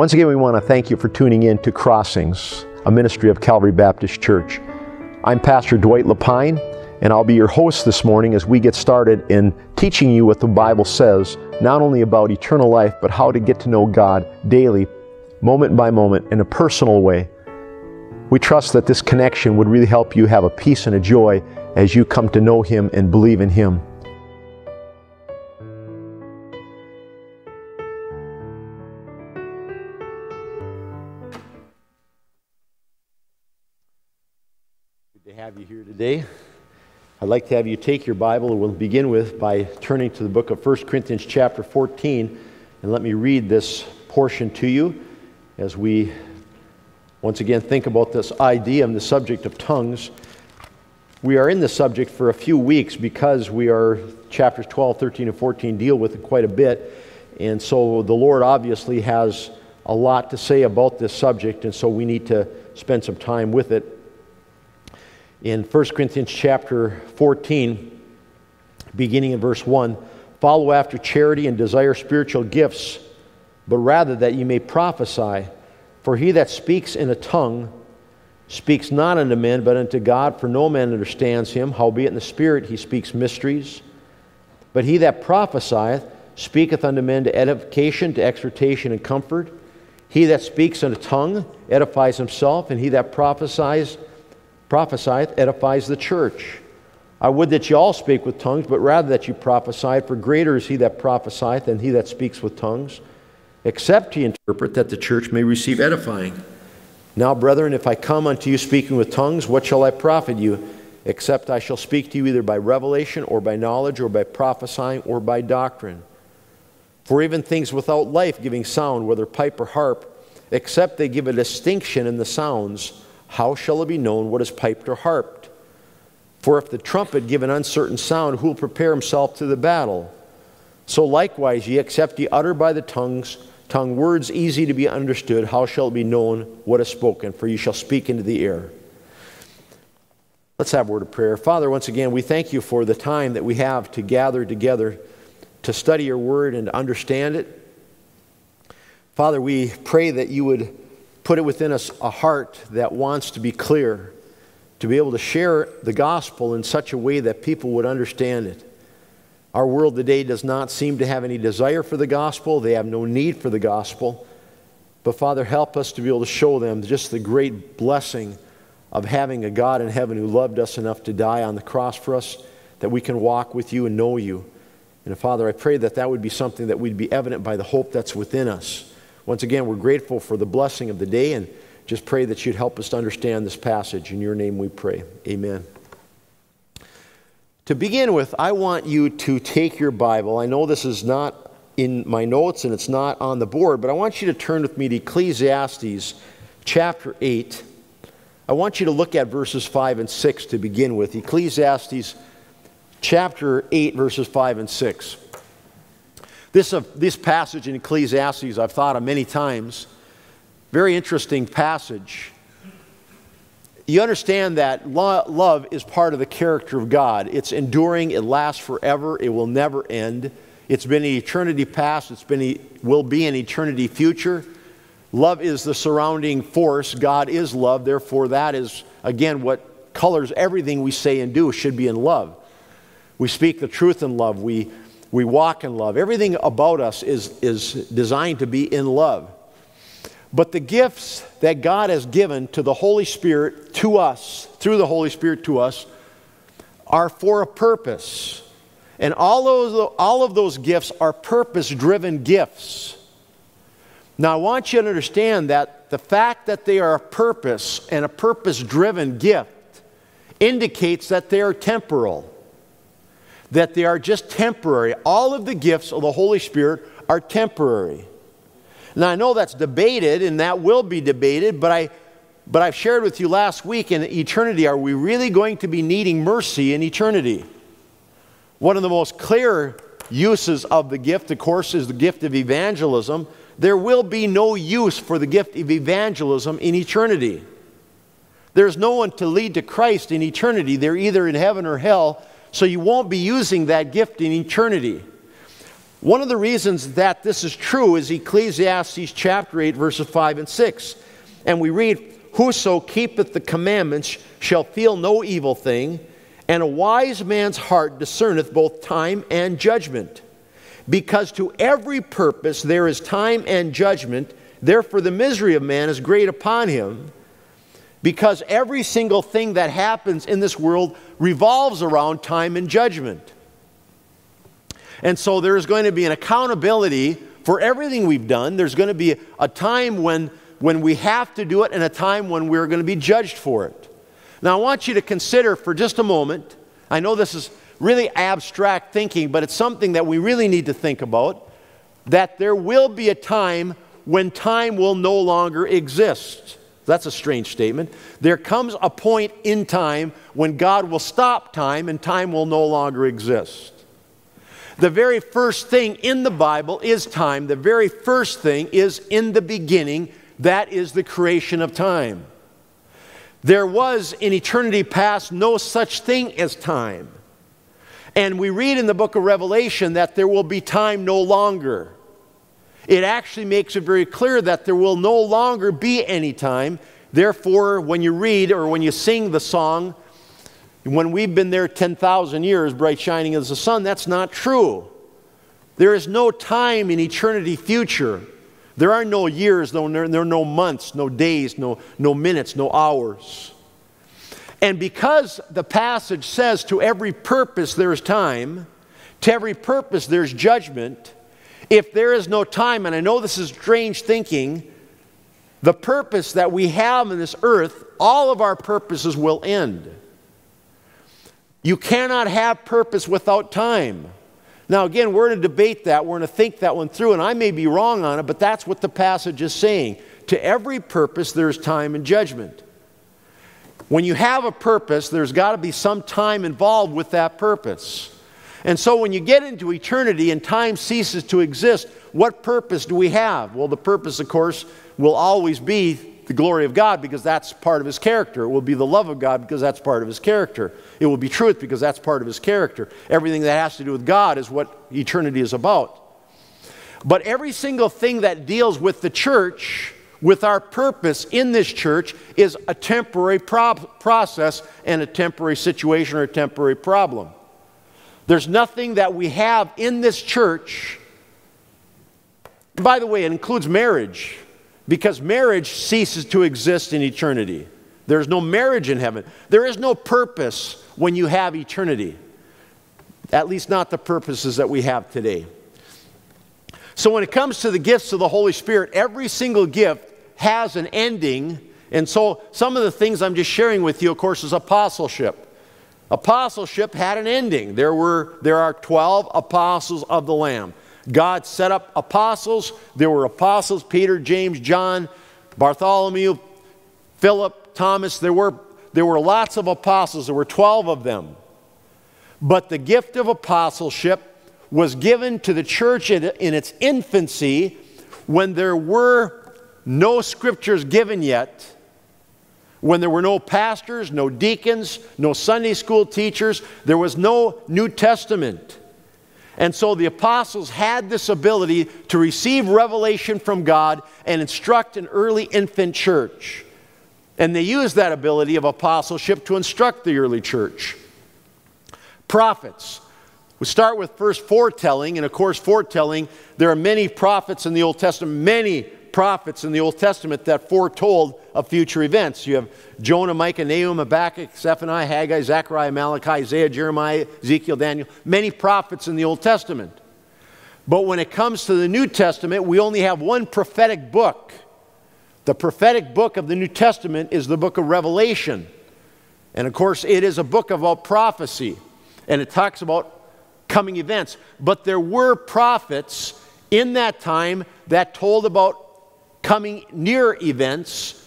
Once again, we want to thank you for tuning in to Crossings, a ministry of Calvary Baptist Church. I'm Pastor Dwight Lapine, and I'll be your host this morning as we get started in teaching you what the Bible says, not only about eternal life, but how to get to know God daily, moment by moment, in a personal way. We trust that this connection would really help you have a peace and a joy as you come to know Him and believe in Him. Today. I'd like to have you take your Bible, and we'll begin with by turning to the book of 1 Corinthians, chapter 14, and let me read this portion to you as we once again think about this idea and the subject of tongues. We are in the subject for a few weeks because we are chapters 12, 13, and 14 deal with it quite a bit. And so the Lord obviously has a lot to say about this subject, and so we need to spend some time with it. In 1 Corinthians chapter 14, beginning in verse 1, follow after charity and desire spiritual gifts, but rather that you may prophesy. For he that speaks in a tongue speaks not unto men, but unto God, for no man understands him. Howbeit in the Spirit he speaks mysteries. But he that prophesieth speaketh unto men to edification, to exhortation, and comfort. He that speaks in a tongue edifies himself, and he that prophesies, prophesieth edifies the church. I would that you all speak with tongues, but rather that you prophesy, for greater is he that prophesieth than he that speaks with tongues, except he interpret that the church may receive edifying. Now, brethren, if I come unto you speaking with tongues, what shall I profit you? Except I shall speak to you either by revelation, or by knowledge, or by prophesying, or by doctrine. For even things without life giving sound, whether pipe or harp, except they give a distinction in the sounds, how shall it be known what is piped or harped? For if the trumpet give an uncertain sound, who will prepare himself to the battle? So likewise, ye, except ye utter by the tongues, tongue words easy to be understood, how shall it be known what is spoken? For ye shall speak into the air. Let's have a word of prayer. Father, once again, we thank you for the time that we have to gather together to study your word and to understand it. Father, we pray that you would put it within us a heart that wants to be clear, to be able to share the gospel in such a way that people would understand it. Our world today does not seem to have any desire for the gospel, they have no need for the gospel. But Father, help us to be able to show them just the great blessing of having a God in heaven who loved us enough to die on the cross for us, that we can walk with you and know you. And Father, I pray that that would be something that would be evident by the hope that's within us. Once again, we're grateful for the blessing of the day and just pray that you'd help us to understand this passage. In your name we pray. Amen. To begin with, I want you to take your Bible. I know this is not in my notes and it's not on the board, but I want you to turn with me to Ecclesiastes chapter 8. I want you to look at verses 5 and 6 to begin with. Ecclesiastes chapter 8, verses 5 and 6. This, uh, this passage in Ecclesiastes I've thought of many times. Very interesting passage you understand that lo- love is part of the character of God. It's enduring, it lasts forever, it will never end. It's been an eternity past, it's been will be an eternity future. Love is the surrounding force. God is love. Therefore, that is, again, what colors everything we say and do should be in love. We speak the truth in love. We, we walk in love. Everything about us is, is designed to be in love. But the gifts that God has given to the Holy Spirit to us, through the Holy Spirit to us, are for a purpose. And all, those, all of those gifts are purpose driven gifts. Now, I want you to understand that the fact that they are a purpose and a purpose driven gift indicates that they are temporal, that they are just temporary. All of the gifts of the Holy Spirit are temporary. Now, I know that's debated and that will be debated, but, I, but I've shared with you last week in eternity are we really going to be needing mercy in eternity? One of the most clear uses of the gift, of course, is the gift of evangelism. There will be no use for the gift of evangelism in eternity. There's no one to lead to Christ in eternity. They're either in heaven or hell, so you won't be using that gift in eternity. One of the reasons that this is true is Ecclesiastes chapter 8, verses 5 and 6. And we read, Whoso keepeth the commandments shall feel no evil thing, and a wise man's heart discerneth both time and judgment. Because to every purpose there is time and judgment, therefore the misery of man is great upon him. Because every single thing that happens in this world revolves around time and judgment. And so there's going to be an accountability for everything we've done. There's going to be a time when, when we have to do it and a time when we're going to be judged for it. Now, I want you to consider for just a moment. I know this is really abstract thinking, but it's something that we really need to think about that there will be a time when time will no longer exist. That's a strange statement. There comes a point in time when God will stop time and time will no longer exist. The very first thing in the Bible is time. The very first thing is in the beginning. That is the creation of time. There was in eternity past no such thing as time. And we read in the book of Revelation that there will be time no longer. It actually makes it very clear that there will no longer be any time. Therefore, when you read or when you sing the song, when we've been there 10,000 years, bright shining as the sun, that's not true. There is no time in eternity future. There are no years, no, there are no months, no days, no, no minutes, no hours. And because the passage says to every purpose there's time, to every purpose there's judgment, if there is no time, and I know this is strange thinking, the purpose that we have in this earth, all of our purposes will end. You cannot have purpose without time. Now, again, we're going to debate that. We're going to think that one through, and I may be wrong on it, but that's what the passage is saying. To every purpose, there's time and judgment. When you have a purpose, there's got to be some time involved with that purpose. And so when you get into eternity and time ceases to exist, what purpose do we have? Well, the purpose, of course, will always be the glory of God because that's part of his character. It will be the love of God because that's part of his character. It will be truth because that's part of his character. Everything that has to do with God is what eternity is about. But every single thing that deals with the church with our purpose in this church is a temporary pro- process and a temporary situation or a temporary problem. There's nothing that we have in this church. By the way, it includes marriage because marriage ceases to exist in eternity. There's no marriage in heaven. There is no purpose when you have eternity, at least not the purposes that we have today. So, when it comes to the gifts of the Holy Spirit, every single gift has an ending. And so, some of the things I'm just sharing with you, of course, is apostleship. Apostleship had an ending. There, were, there are 12 apostles of the Lamb. God set up apostles. There were apostles Peter, James, John, Bartholomew, Philip, Thomas. There were, there were lots of apostles. There were 12 of them. But the gift of apostleship was given to the church in, in its infancy when there were no scriptures given yet, when there were no pastors, no deacons, no Sunday school teachers, there was no New Testament. And so the apostles had this ability to receive revelation from God and instruct an early infant church. And they used that ability of apostleship to instruct the early church. Prophets. We start with first foretelling, and of course, foretelling, there are many prophets in the Old Testament, many prophets in the Old Testament that foretold of future events. You have Jonah, Micah, Nahum, Habakkuk, Zephaniah, Haggai, Zechariah, Malachi, Isaiah, Jeremiah, Ezekiel, Daniel, many prophets in the Old Testament. But when it comes to the New Testament, we only have one prophetic book. The prophetic book of the New Testament is the book of Revelation. And of course, it is a book about prophecy, and it talks about coming events. But there were prophets in that time that told about coming near events,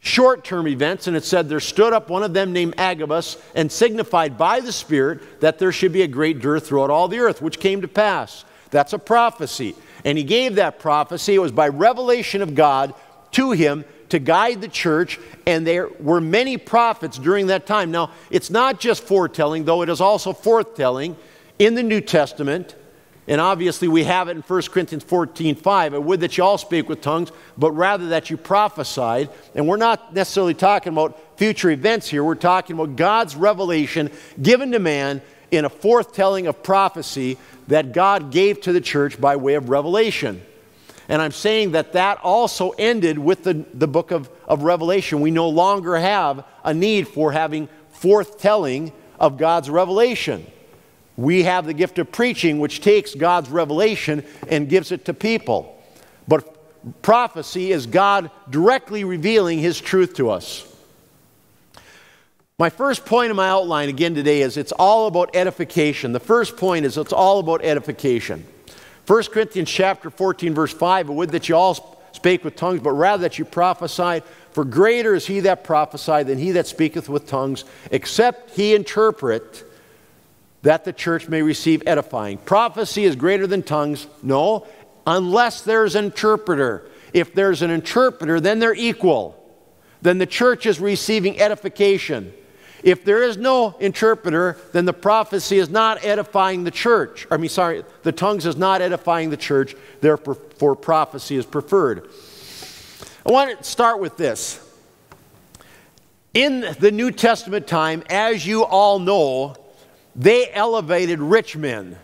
short term events, and it said there stood up one of them named Agabus and signified by the Spirit that there should be a great dearth throughout all the earth, which came to pass. That's a prophecy. And he gave that prophecy. It was by revelation of God to him to guide the church, and there were many prophets during that time. Now, it's not just foretelling, though it is also forthtelling in the New Testament And obviously, we have it in 1 Corinthians 14 5. I would that you all speak with tongues, but rather that you prophesied. And we're not necessarily talking about future events here. We're talking about God's revelation given to man in a forthtelling of prophecy that God gave to the church by way of revelation. And I'm saying that that also ended with the, the book of, of Revelation. We no longer have a need for having forthtelling of God's revelation. We have the gift of preaching, which takes God's revelation and gives it to people. But prophecy is God directly revealing His truth to us. My first point in my outline again today is it's all about edification. The first point is it's all about edification. 1 Corinthians chapter 14, verse 5, would that you all spake with tongues, but rather that you prophesied. For greater is he that prophesied than he that speaketh with tongues, except he interpret that the church may receive edifying. Prophecy is greater than tongues? No, unless there's an interpreter. If there's an interpreter, then they're equal. Then the church is receiving edification. If there is no interpreter, then the prophecy is not edifying the church. I mean, sorry, the tongues is not edifying the church, therefore, prophecy is preferred. I want to start with this. In the New Testament time, as you all know, they elevated rich men.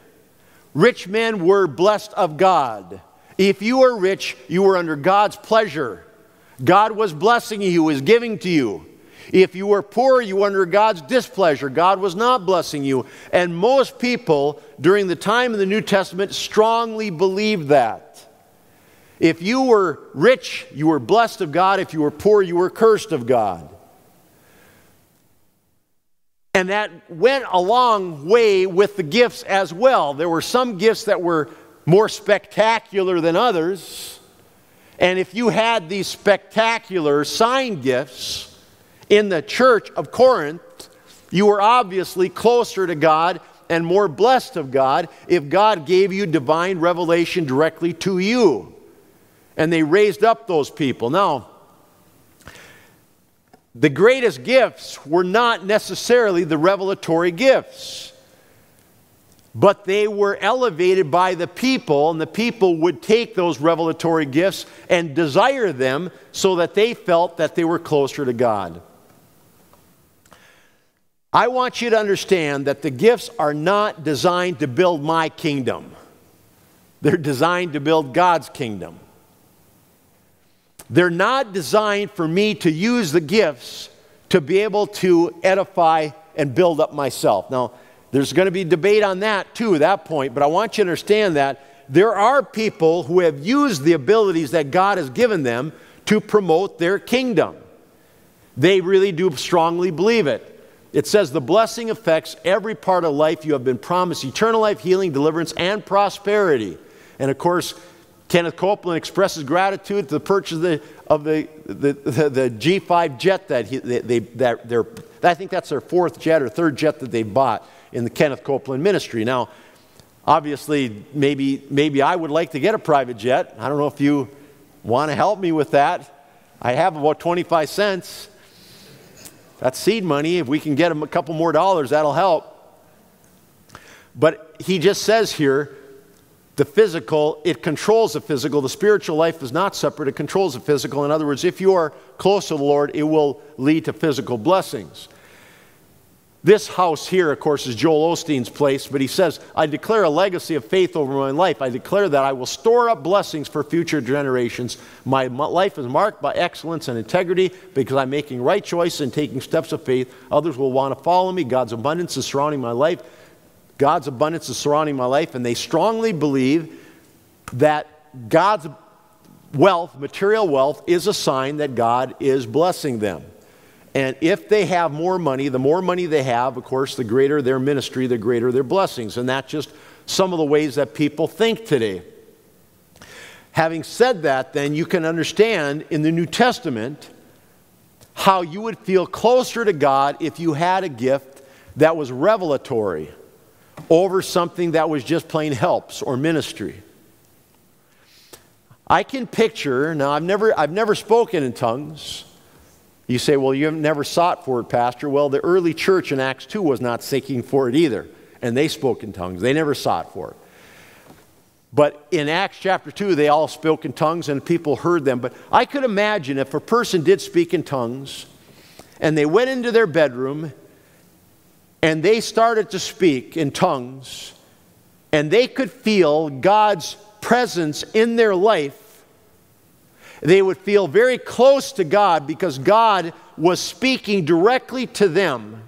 Rich men were blessed of God. If you were rich, you were under God's pleasure. God was blessing you, He was giving to you. If you were poor, you were under God's displeasure. God was not blessing you. And most people during the time of the New Testament strongly believed that. If you were rich, you were blessed of God. If you were poor, you were cursed of God. And that went a long way with the gifts as well. There were some gifts that were more spectacular than others. And if you had these spectacular sign gifts in the church of Corinth, you were obviously closer to God and more blessed of God if God gave you divine revelation directly to you. And they raised up those people. Now, the greatest gifts were not necessarily the revelatory gifts, but they were elevated by the people, and the people would take those revelatory gifts and desire them so that they felt that they were closer to God. I want you to understand that the gifts are not designed to build my kingdom. They're designed to build God's kingdom. They're not designed for me to use the gifts to be able to edify and build up myself. Now, there's going to be debate on that too, that point, but I want you to understand that there are people who have used the abilities that God has given them to promote their kingdom. They really do strongly believe it. It says the blessing affects every part of life. You have been promised eternal life, healing, deliverance, and prosperity. And of course, Kenneth Copeland expresses gratitude to the purchase of the, of the, the, the, the G5 jet that, he, they, they, that they're, I think that's their fourth jet or third jet that they bought in the Kenneth Copeland ministry. Now, obviously, maybe, maybe I would like to get a private jet. I don't know if you want to help me with that. I have about 25 cents. That's seed money. If we can get a couple more dollars, that'll help. But he just says here the physical, it controls the physical. The spiritual life is not separate, it controls the physical. In other words, if you are close to the Lord, it will lead to physical blessings. This house here, of course, is Joel Osteen's place, but he says, I declare a legacy of faith over my life. I declare that I will store up blessings for future generations. My life is marked by excellence and integrity because I'm making right choices and taking steps of faith. Others will want to follow me. God's abundance is surrounding my life. God's abundance is surrounding my life, and they strongly believe that God's wealth, material wealth, is a sign that God is blessing them. And if they have more money, the more money they have, of course, the greater their ministry, the greater their blessings. And that's just some of the ways that people think today. Having said that, then you can understand in the New Testament how you would feel closer to God if you had a gift that was revelatory over something that was just plain helps or ministry. I can picture, now I've never, I've never spoken in tongues. You say, well, you have never sought for it, Pastor. Well, the early church in Acts 2 was not seeking for it either, and they spoke in tongues. They never sought for it. But in Acts chapter 2, they all spoke in tongues and people heard them. But I could imagine if a person did speak in tongues and they went into their bedroom and they started to speak in tongues and they could feel God's presence in their life, they would feel very close to God because God was speaking directly to them.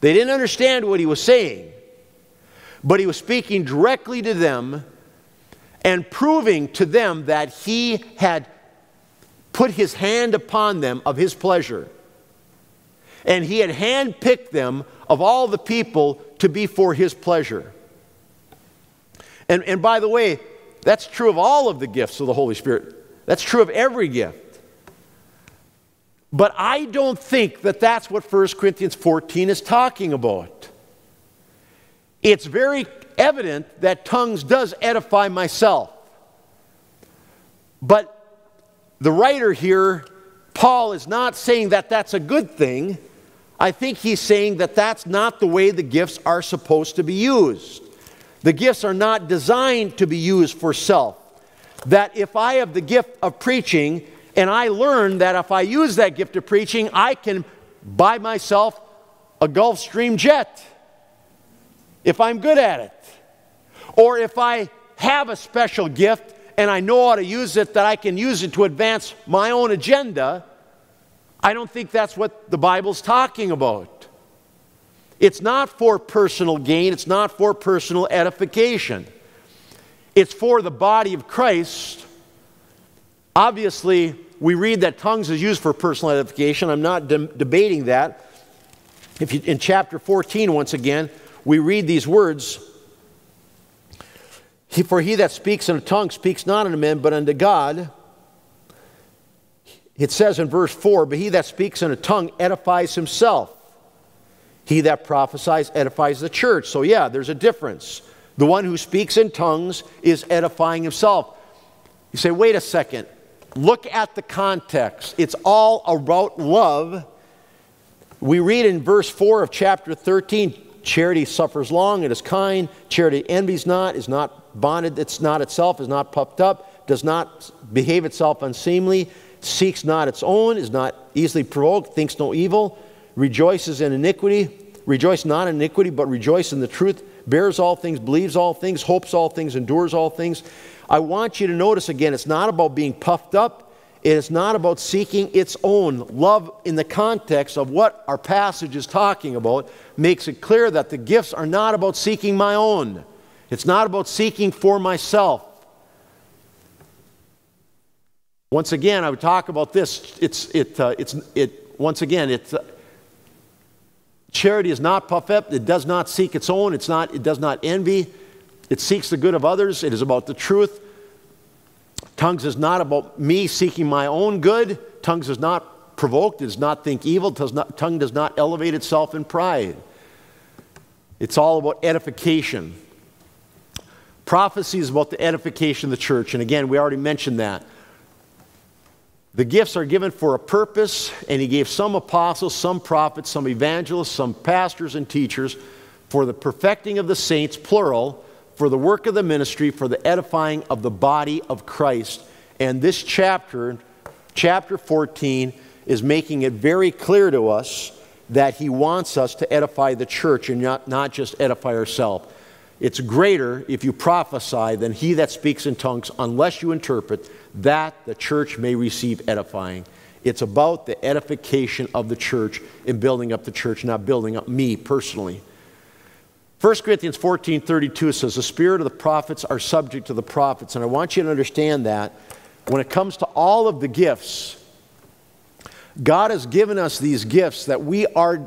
They didn't understand what he was saying, but he was speaking directly to them and proving to them that he had put his hand upon them of his pleasure. And he had handpicked them of all the people to be for his pleasure. And, and by the way, that's true of all of the gifts of the Holy Spirit. That's true of every gift. But I don't think that that's what 1 Corinthians 14 is talking about. It's very evident that tongues does edify myself. But the writer here, Paul, is not saying that that's a good thing. I think he's saying that that's not the way the gifts are supposed to be used. The gifts are not designed to be used for self. That if I have the gift of preaching and I learn that if I use that gift of preaching, I can buy myself a Gulfstream jet if I'm good at it. Or if I have a special gift and I know how to use it, that I can use it to advance my own agenda, I don't think that's what the Bible's talking about. It's not for personal gain, it's not for personal edification. It's for the body of Christ. Obviously, we read that tongues is used for personal edification. I'm not de- debating that. If you, in chapter 14, once again, we read these words For he that speaks in a tongue speaks not unto men, but unto God. It says in verse 4 But he that speaks in a tongue edifies himself. He that prophesies edifies the church. So, yeah, there's a difference. The one who speaks in tongues is edifying himself. You say, wait a second. Look at the context. It's all about love. We read in verse 4 of chapter 13 charity suffers long, it is kind. Charity envies not, is not bonded, it's not itself, is not puffed up, does not behave itself unseemly, seeks not its own, is not easily provoked, thinks no evil, rejoices in iniquity, rejoice not in iniquity, but rejoice in the truth, bears all things, believes all things, hopes all things, endures all things. I want you to notice again, it's not about being puffed up. It is not about seeking its own. Love, in the context of what our passage is talking about, makes it clear that the gifts are not about seeking my own. It's not about seeking for myself. Once again, I would talk about this. It's, it, uh, it's, it, once again, it's, uh, charity is not puff up. It does not seek its own. It's not, it does not envy. It seeks the good of others. It is about the truth. Tongues is not about me seeking my own good. Tongues is not provoked, it does not think evil, does not, tongue does not elevate itself in pride. It's all about edification. Prophecy is about the edification of the church. And again, we already mentioned that. The gifts are given for a purpose, and he gave some apostles, some prophets, some evangelists, some pastors and teachers for the perfecting of the saints, plural, for the work of the ministry, for the edifying of the body of Christ. And this chapter, chapter 14, is making it very clear to us that he wants us to edify the church and not, not just edify ourselves. It's greater if you prophesy than he that speaks in tongues, unless you interpret, that the church may receive edifying. It's about the edification of the church and building up the church, not building up me personally. 1 Corinthians 14 32 says, The spirit of the prophets are subject to the prophets. And I want you to understand that when it comes to all of the gifts, God has given us these gifts that we are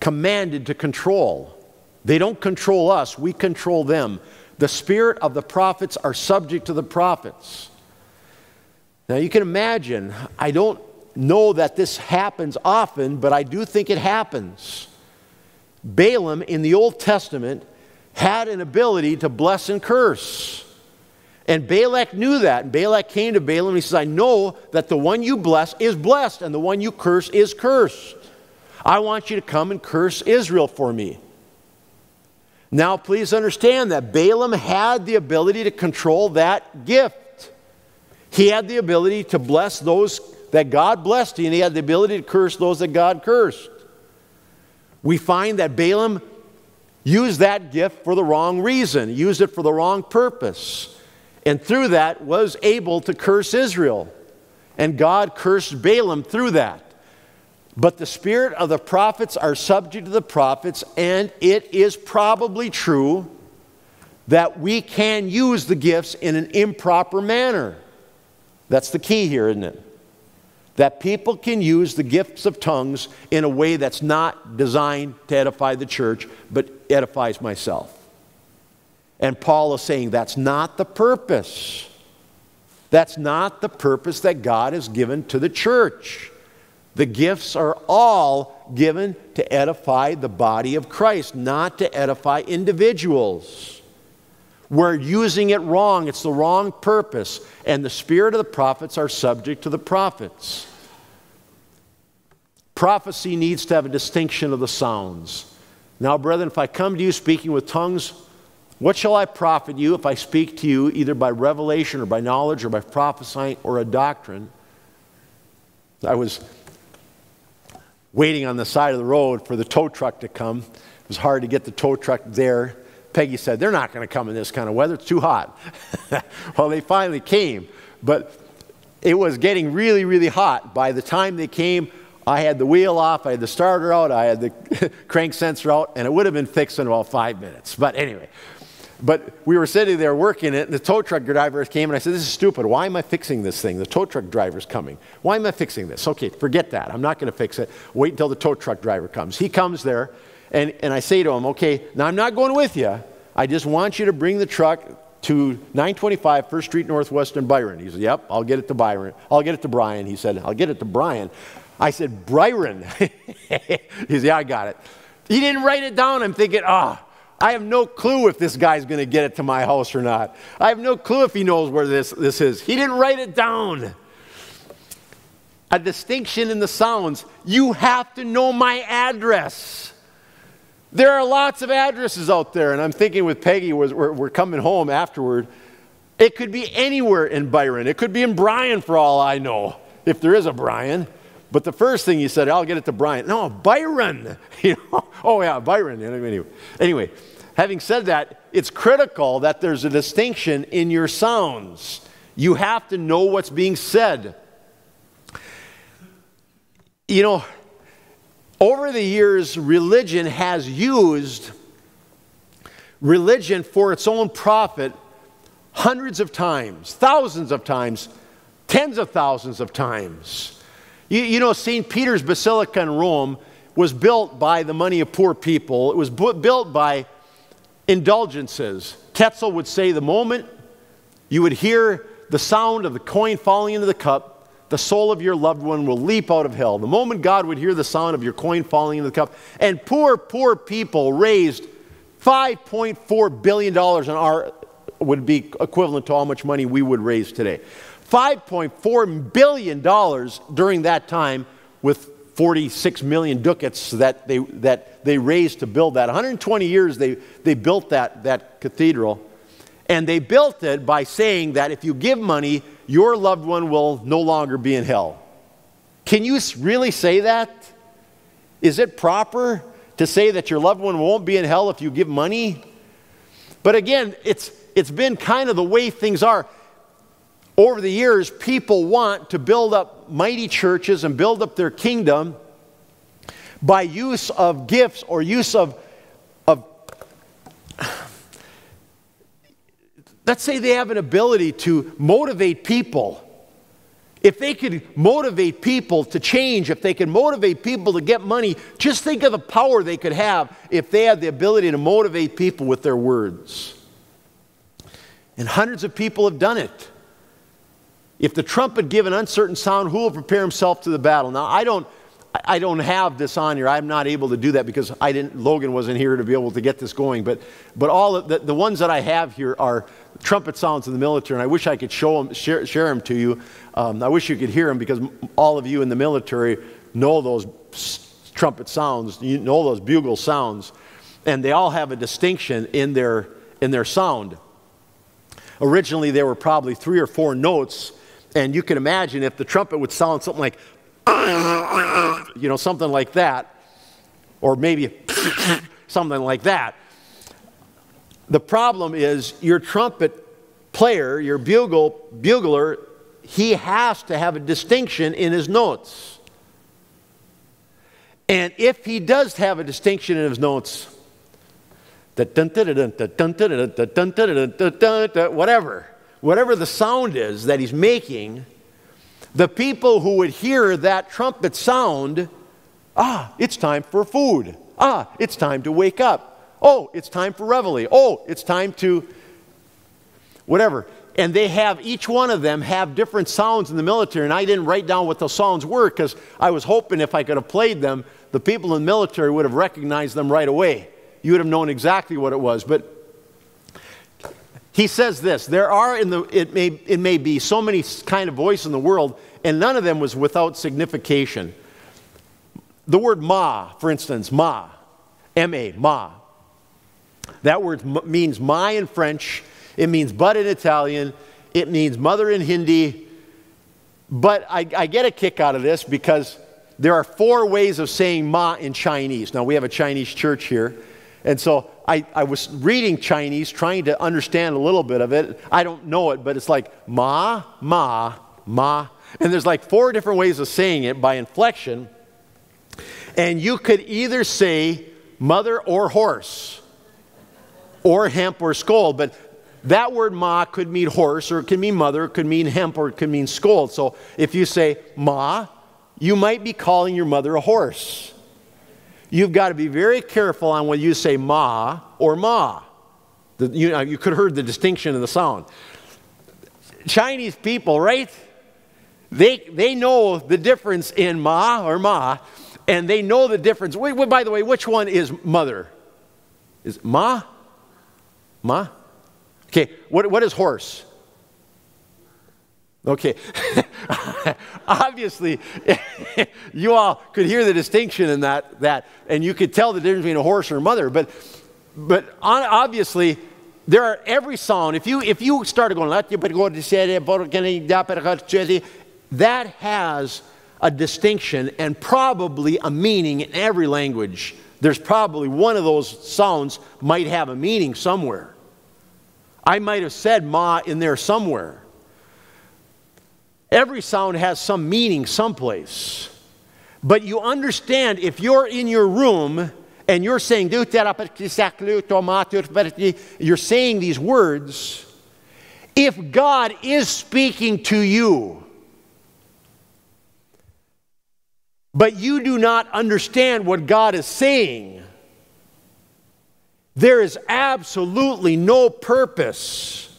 commanded to control. They don't control us, we control them. The spirit of the prophets are subject to the prophets. Now you can imagine, I don't know that this happens often, but I do think it happens. Balaam in the Old Testament had an ability to bless and curse. And Balak knew that. And Balak came to Balaam and he says, I know that the one you bless is blessed and the one you curse is cursed. I want you to come and curse Israel for me. Now, please understand that Balaam had the ability to control that gift. He had the ability to bless those that God blessed, and he had the ability to curse those that God cursed. We find that Balaam used that gift for the wrong reason, used it for the wrong purpose, and through that was able to curse Israel. And God cursed Balaam through that. But the spirit of the prophets are subject to the prophets, and it is probably true that we can use the gifts in an improper manner. That's the key here, isn't it? That people can use the gifts of tongues in a way that's not designed to edify the church, but edifies myself. And Paul is saying that's not the purpose. That's not the purpose that God has given to the church. The gifts are all given to edify the body of Christ, not to edify individuals. We're using it wrong. It's the wrong purpose. And the spirit of the prophets are subject to the prophets. Prophecy needs to have a distinction of the sounds. Now, brethren, if I come to you speaking with tongues, what shall I profit you if I speak to you either by revelation or by knowledge or by prophesying or a doctrine? I was waiting on the side of the road for the tow truck to come. It was hard to get the tow truck there. Peggy said, They're not going to come in this kind of weather, it's too hot. well, they finally came, but it was getting really, really hot. By the time they came, I had the wheel off, I had the starter out, I had the crank sensor out, and it would have been fixed in about five minutes. But anyway, but we were sitting there working it, and the tow truck drivers came, and I said, This is stupid. Why am I fixing this thing? The tow truck driver's coming. Why am I fixing this? Okay, forget that. I'm not going to fix it. Wait until the tow truck driver comes. He comes there, and, and I say to him, Okay, now I'm not going with you. I just want you to bring the truck to 925 First Street Northwest in Byron. He said, Yep, I'll get it to Byron. I'll get it to Brian. He said, I'll get it to Brian. I said, Byron. he said, Yeah, I got it. He didn't write it down. I'm thinking, ah. Oh, I have no clue if this guy's going to get it to my house or not. I have no clue if he knows where this, this is. He didn't write it down. A distinction in the sounds. You have to know my address. There are lots of addresses out there, and I'm thinking with Peggy, we're, we're coming home afterward. It could be anywhere in Byron. It could be in Bryan for all I know, if there is a Bryan. But the first thing he said, I'll get it to Brian. No, Byron. You know? Oh, yeah, Byron. Anyway, anyway, having said that, it's critical that there's a distinction in your sounds. You have to know what's being said. You know, over the years, religion has used religion for its own profit hundreds of times, thousands of times, tens of thousands of times. You, you know, St. Peter's Basilica in Rome was built by the money of poor people, it was built by indulgences. Tetzel would say the moment you would hear the sound of the coin falling into the cup, the soul of your loved one will leap out of hell. The moment God would hear the sound of your coin falling into the cup, and poor, poor people raised $5.4 billion in our would be equivalent to how much money we would raise today. $5.4 billion during that time with 46 million ducats that they, that they raised to build that. 120 years they, they built that, that cathedral. And they built it by saying that if you give money, your loved one will no longer be in hell. Can you really say that? Is it proper to say that your loved one won't be in hell if you give money? But again, it's, it's been kind of the way things are over the years, people want to build up mighty churches and build up their kingdom by use of gifts or use of, of let's say they have an ability to motivate people. If they could motivate people to change, if they could motivate people to get money, just think of the power they could have if they had the ability to motivate people with their words. And hundreds of people have done it. If the trumpet give an uncertain sound, who will prepare himself to the battle? Now, I don't, I don't have this on here. I'm not able to do that because I didn't, Logan wasn't here to be able to get this going. But, but all the, the ones that I have here are trumpet sounds in the military, and I wish I could show them, share, share them to you. Um, I wish you could hear them because all of you in the military know those trumpet sounds, you know those bugle sounds. and they all have a distinction in their, in their sound. Originally, there were probably three or four notes, and you can imagine if the trumpet would sound something like, you know, something like that, or maybe something like that. The problem is your trumpet player, your bugle, bugler, he has to have a distinction in his notes. And if he does have a distinction in his notes, whatever, whatever the sound is that he's making, the people who would hear that trumpet sound, ah, it's time for food. Ah, it's time to wake up. Oh, it's time for reveille. Oh, it's time to whatever. And they have, each one of them have different sounds in the military. And I didn't write down what those sounds were because I was hoping if I could have played them, the people in the military would have recognized them right away. You would have known exactly what it was. But he says this there are in the it may it may be so many kind of voice in the world and none of them was without signification. The word ma for instance ma ma ma. That word means my in french it means but in italian it means mother in hindi. But I, I get a kick out of this because there are four ways of saying ma in chinese. Now we have a chinese church here and so I, I was reading Chinese, trying to understand a little bit of it. I don't know it, but it's like ma, ma, ma. And there's like four different ways of saying it by inflection. And you could either say mother or horse, or hemp or scold. But that word ma could mean horse, or it could mean mother, it could mean hemp, or it could mean scold. So if you say ma, you might be calling your mother a horse you've got to be very careful on when you say ma or ma. The, you, know, you could have heard the distinction in the sound. Chinese people, right? They, they know the difference in ma or ma, and they know the difference. Wait, wait, by the way, which one is mother? Is ma? Ma? Okay, what, what is horse? Okay. Obviously, you all could hear the distinction in that, that, and you could tell the difference between a horse or a mother. But, but obviously, there are every song. If you if you started going, that has a distinction and probably a meaning in every language. There's probably one of those sounds might have a meaning somewhere. I might have said ma in there somewhere. Every sound has some meaning someplace. But you understand if you're in your room and you're saying, you're saying these words, if God is speaking to you, but you do not understand what God is saying, there is absolutely no purpose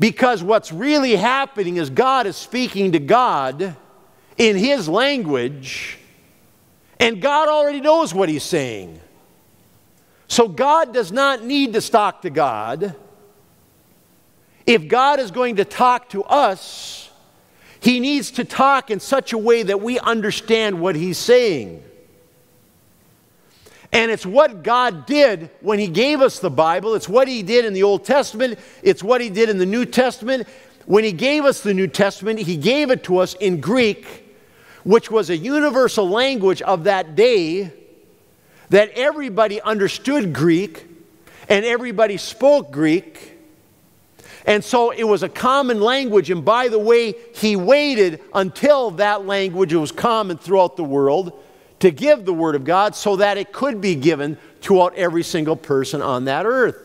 because what's really happening is God is speaking to God in His language, and God already knows what He's saying. So God does not need to talk to God. If God is going to talk to us, He needs to talk in such a way that we understand what He's saying. And it's what God did when He gave us the Bible. It's what He did in the Old Testament. It's what He did in the New Testament. When He gave us the New Testament, He gave it to us in Greek, which was a universal language of that day that everybody understood Greek and everybody spoke Greek. And so it was a common language. And by the way, He waited until that language was common throughout the world to give the Word of God so that it could be given throughout every single person on that earth.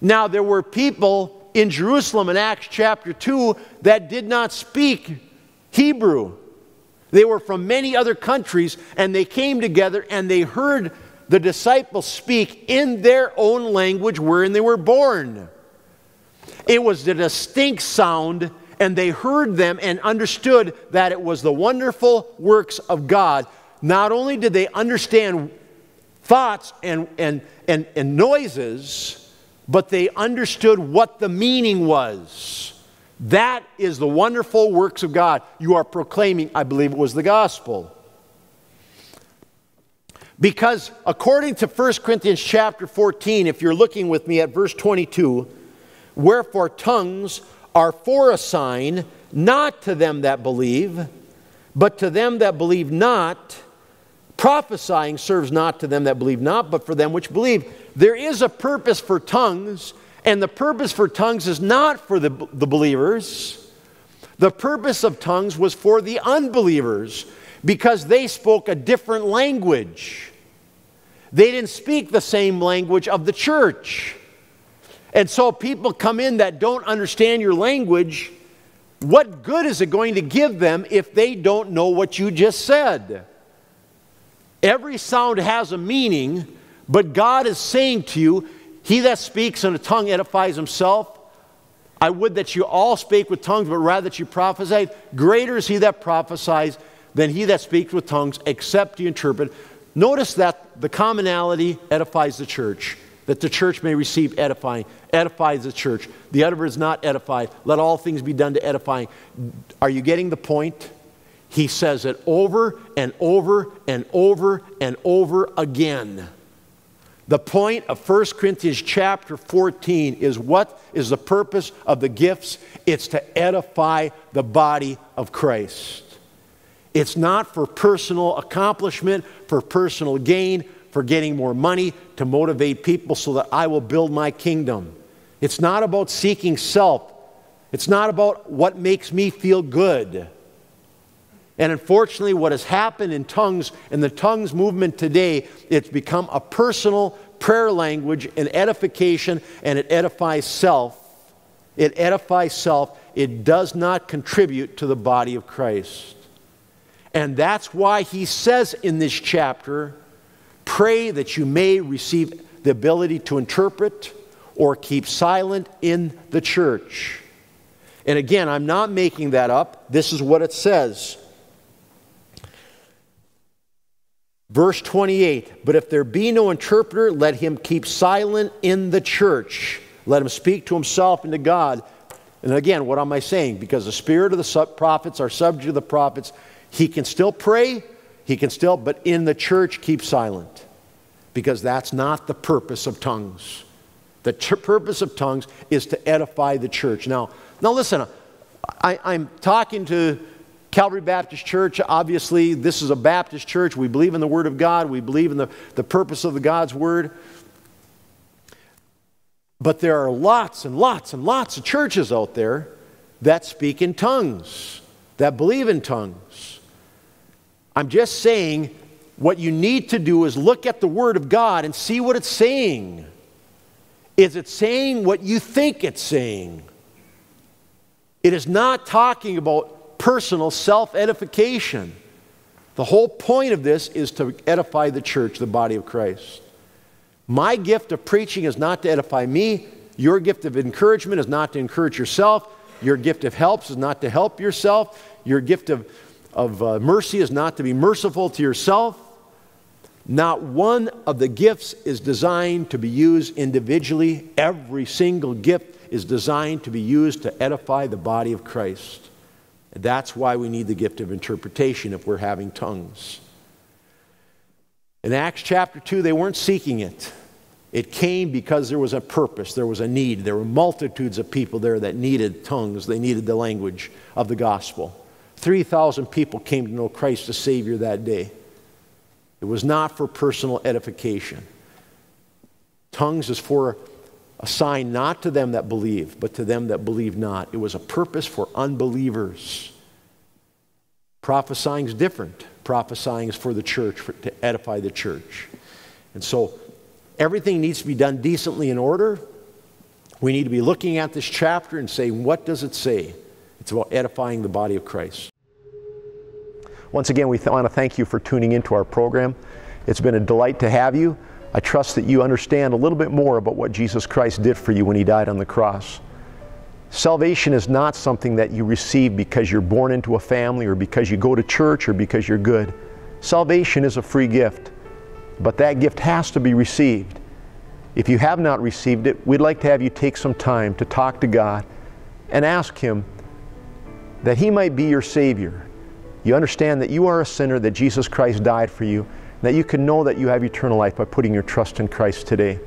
Now, there were people in Jerusalem in Acts chapter 2 that did not speak Hebrew. They were from many other countries and they came together and they heard the disciples speak in their own language wherein they were born. It was the distinct sound and they heard them and understood that it was the wonderful works of God. Not only did they understand thoughts and, and, and, and noises, but they understood what the meaning was. That is the wonderful works of God. You are proclaiming, I believe it was the gospel. Because according to 1 Corinthians chapter 14, if you're looking with me at verse 22, wherefore tongues are for a sign, not to them that believe, but to them that believe not. Prophesying serves not to them that believe not, but for them which believe. There is a purpose for tongues, and the purpose for tongues is not for the, the believers. The purpose of tongues was for the unbelievers because they spoke a different language. They didn't speak the same language of the church. And so people come in that don't understand your language. What good is it going to give them if they don't know what you just said? Every sound has a meaning, but God is saying to you, He that speaks in a tongue edifies himself. I would that you all spake with tongues, but rather that you prophesied. Greater is he that prophesies than he that speaks with tongues, except he interpret. Notice that the commonality edifies the church, that the church may receive edifying, edifies the church. The other is not edified. Let all things be done to edifying. Are you getting the point? He says it over and over and over and over again. The point of 1 Corinthians chapter 14 is what is the purpose of the gifts? It's to edify the body of Christ. It's not for personal accomplishment, for personal gain, for getting more money, to motivate people so that I will build my kingdom. It's not about seeking self. It's not about what makes me feel good. And unfortunately, what has happened in tongues, in the tongues movement today, it's become a personal prayer language and edification, and it edifies self. It edifies self. It does not contribute to the body of Christ. And that's why he says in this chapter pray that you may receive the ability to interpret or keep silent in the church. And again, I'm not making that up. This is what it says. Verse 28 But if there be no interpreter, let him keep silent in the church. Let him speak to himself and to God. And again, what am I saying? Because the spirit of the prophets are subject to the prophets he can still pray, he can still, but in the church, keep silent because that's not the purpose of tongues. The purpose of tongues is to edify the church. Now, now listen, I, I'm talking to Calvary Baptist Church. Obviously, this is a Baptist church. We believe in the Word of God, we believe in the, the purpose of the God's Word. But there are lots and lots and lots of churches out there that speak in tongues, that believe in tongues. I'm just saying what you need to do is look at the Word of God and see what it's saying. Is it saying what you think it's saying? It is not talking about personal self edification. The whole point of this is to edify the church, the body of Christ. My gift of preaching is not to edify me. Your gift of encouragement is not to encourage yourself. Your gift of helps is not to help yourself. Your gift of of uh, mercy is not to be merciful to yourself. Not one of the gifts is designed to be used individually. Every single gift is designed to be used to edify the body of Christ. And that's why we need the gift of interpretation if we're having tongues. In Acts chapter 2, they weren't seeking it. It came because there was a purpose, there was a need. There were multitudes of people there that needed tongues, they needed the language of the gospel. 3,000 people came to know Christ as Savior that day. It was not for personal edification. Tongues is for a sign not to them that believe, but to them that believe not. It was a purpose for unbelievers. Prophesying is different. Prophesying is for the church, for, to edify the church. And so everything needs to be done decently in order. We need to be looking at this chapter and saying, what does it say? It's about edifying the body of Christ. Once again, we want to thank you for tuning into our program. It's been a delight to have you. I trust that you understand a little bit more about what Jesus Christ did for you when He died on the cross. Salvation is not something that you receive because you're born into a family or because you go to church or because you're good. Salvation is a free gift, but that gift has to be received. If you have not received it, we'd like to have you take some time to talk to God and ask Him that He might be your Savior, you understand that you are a sinner, that Jesus Christ died for you, that you can know that you have eternal life by putting your trust in Christ today.